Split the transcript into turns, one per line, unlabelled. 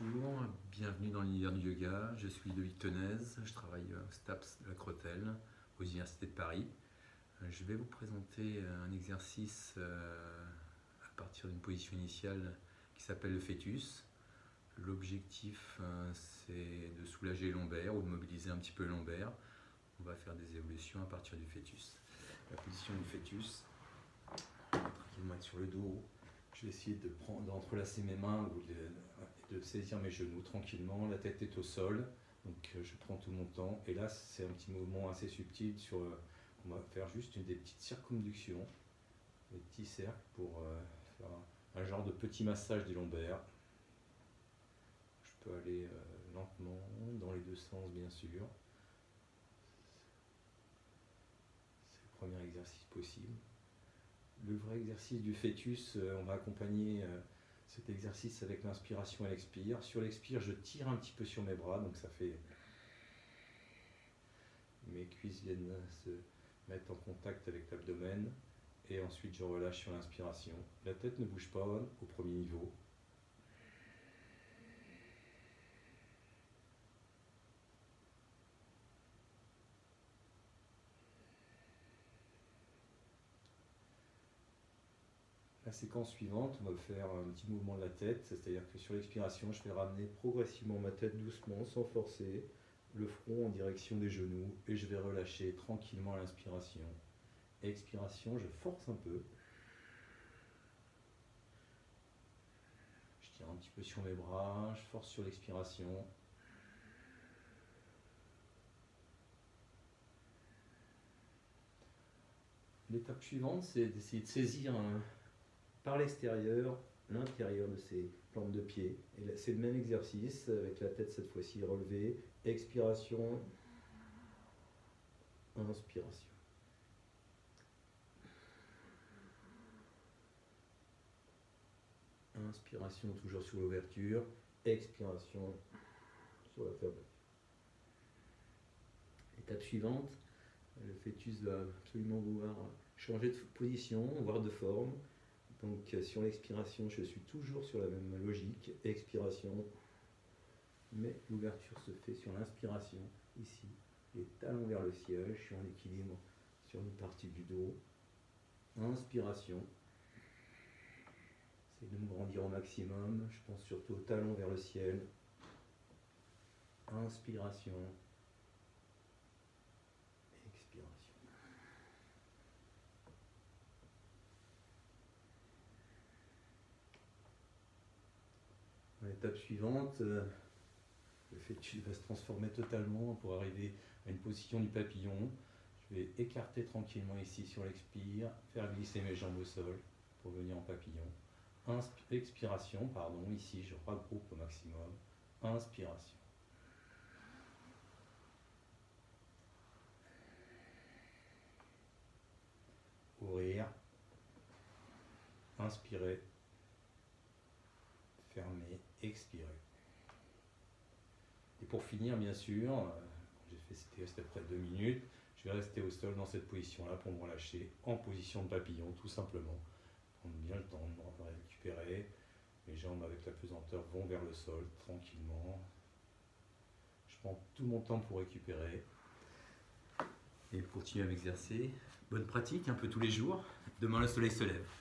Bonjour, bienvenue dans l'univers du yoga. Je suis Loïc Tenez, je travaille au STAPS de la Crotelle, aux universités de Paris. Je vais vous présenter un exercice euh, à partir d'une position initiale qui s'appelle le fœtus. L'objectif, euh, c'est de soulager les lombaires ou de mobiliser un petit peu lombaire. On va faire des évolutions à partir du fœtus. La position du fœtus, tranquillement être sur le dos, je vais essayer d'entrelacer mes mains de, saisir mes genoux tranquillement. La tête est au sol, donc euh, je prends tout mon temps. Et là, c'est un petit mouvement assez subtil. Sur, euh, on va faire juste une des petites circonductions, des petits cercles pour euh, faire un, genre de petit massage des lombaires. Je peux aller lentement dans les deux sens, bien sûr. C'est le premier exercice possible le vrai exercice du fœtus, on va accompagner cet exercice avec l'inspiration et l'expire. Sur l'expire, je tire un petit peu sur mes bras, donc ça fait... Mes cuisses viennent se mettre en contact avec l'abdomen. Et ensuite, je relâche sur l'inspiration. La tête ne bouge pas au premier niveau. La séquence suivante, on va faire un petit mouvement de la tête, c'est-à-dire que sur l'expiration, je vais ramener progressivement ma tête doucement, sans forcer, le front en direction des genoux, et je vais relâcher tranquillement l'inspiration. Expiration, je force un peu. Je tire un petit peu sur mes bras, je force sur l'expiration. L'étape suivante, c'est d'essayer de saisir un, par l'extérieur l'intérieur de ses plantes de pied. C'est le même exercice avec la tête cette fois-ci relevée. Expiration, inspiration. Inspiration toujours sur l'ouverture, expiration sur la fermeture. Étape suivante, le fœtus va absolument vouloir changer de position, voire de forme. Donc euh, sur l'expiration, je suis toujours sur la même logique. Expiration, mais l'ouverture se fait sur l'inspiration, ici, les talons vers le ciel, je suis en équilibre sur une partie du dos. Inspiration, c'est de me grandir au maximum, je pense surtout aux talons vers le ciel. Inspiration, L'étape suivante, euh, le fœtus va se transformer totalement pour arriver à une position du papillon. Je vais écarter tranquillement ici sur l'expire, faire glisser mes jambes au sol pour venir en papillon. expiration, pardon, ici je regroupe au maximum. Inspiration. Ouvrir. Inspirer fermer, expirer. Et pour finir, bien sûr, euh, j'ai fait cette test après deux minutes, je vais rester au sol dans cette position-là pour me relâcher en position de papillon, tout simplement. Prendre bien le temps de récupérer. Les jambes avec la pesanteur vont vers le sol tranquillement. Je prends tout mon temps pour récupérer. Et continuer à m'exercer. Bonne pratique, un peu tous les jours. Demain, le soleil se lève.